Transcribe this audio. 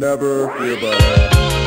never feel bad.